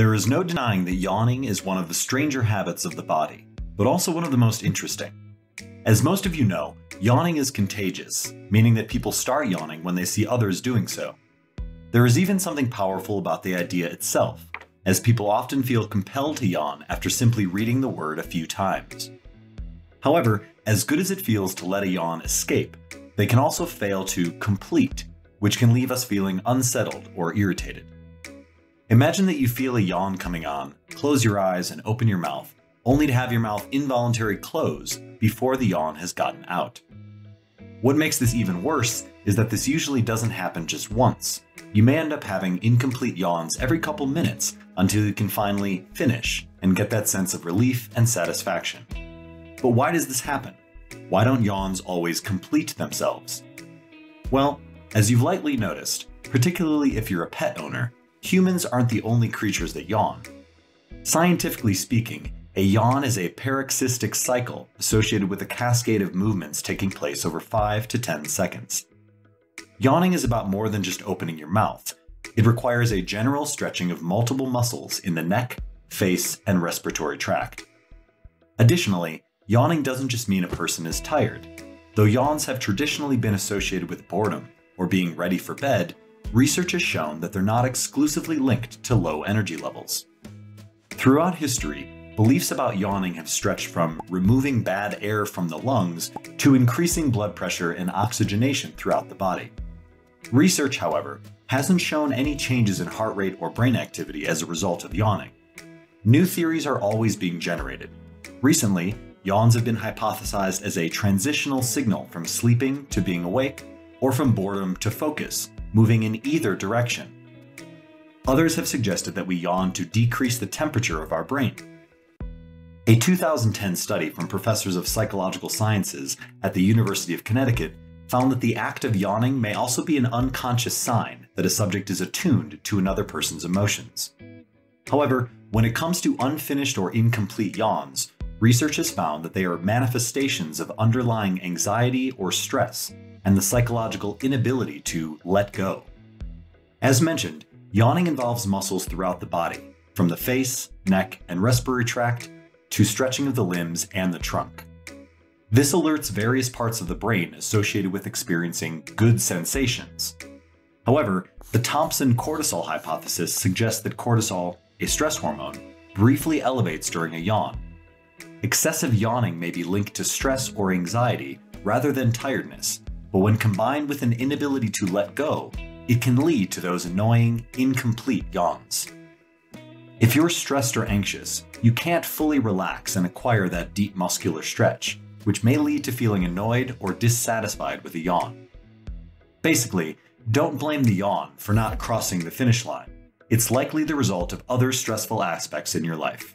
There is no denying that yawning is one of the stranger habits of the body, but also one of the most interesting. As most of you know, yawning is contagious, meaning that people start yawning when they see others doing so. There is even something powerful about the idea itself, as people often feel compelled to yawn after simply reading the word a few times. However, as good as it feels to let a yawn escape, they can also fail to complete, which can leave us feeling unsettled or irritated. Imagine that you feel a yawn coming on, close your eyes, and open your mouth, only to have your mouth involuntarily close before the yawn has gotten out. What makes this even worse is that this usually doesn't happen just once. You may end up having incomplete yawns every couple minutes until you can finally finish and get that sense of relief and satisfaction. But why does this happen? Why don't yawns always complete themselves? Well, as you've likely noticed, particularly if you're a pet owner, humans aren't the only creatures that yawn. Scientifically speaking, a yawn is a paroxystic cycle associated with a cascade of movements taking place over 5 to 10 seconds. Yawning is about more than just opening your mouth. It requires a general stretching of multiple muscles in the neck, face, and respiratory tract. Additionally, yawning doesn't just mean a person is tired. Though yawns have traditionally been associated with boredom or being ready for bed, research has shown that they're not exclusively linked to low energy levels. Throughout history, beliefs about yawning have stretched from removing bad air from the lungs to increasing blood pressure and oxygenation throughout the body. Research, however, hasn't shown any changes in heart rate or brain activity as a result of yawning. New theories are always being generated. Recently, yawns have been hypothesized as a transitional signal from sleeping to being awake, or from boredom to focus, moving in either direction. Others have suggested that we yawn to decrease the temperature of our brain. A 2010 study from professors of psychological sciences at the University of Connecticut found that the act of yawning may also be an unconscious sign that a subject is attuned to another person's emotions. However, when it comes to unfinished or incomplete yawns, research has found that they are manifestations of underlying anxiety or stress and the psychological inability to let go. As mentioned, yawning involves muscles throughout the body, from the face, neck, and respiratory tract to stretching of the limbs and the trunk. This alerts various parts of the brain associated with experiencing good sensations. However, the Thompson cortisol hypothesis suggests that cortisol, a stress hormone, briefly elevates during a yawn. Excessive yawning may be linked to stress or anxiety rather than tiredness, but when combined with an inability to let go, it can lead to those annoying, incomplete yawns. If you're stressed or anxious, you can't fully relax and acquire that deep muscular stretch, which may lead to feeling annoyed or dissatisfied with a yawn. Basically, don't blame the yawn for not crossing the finish line. It's likely the result of other stressful aspects in your life.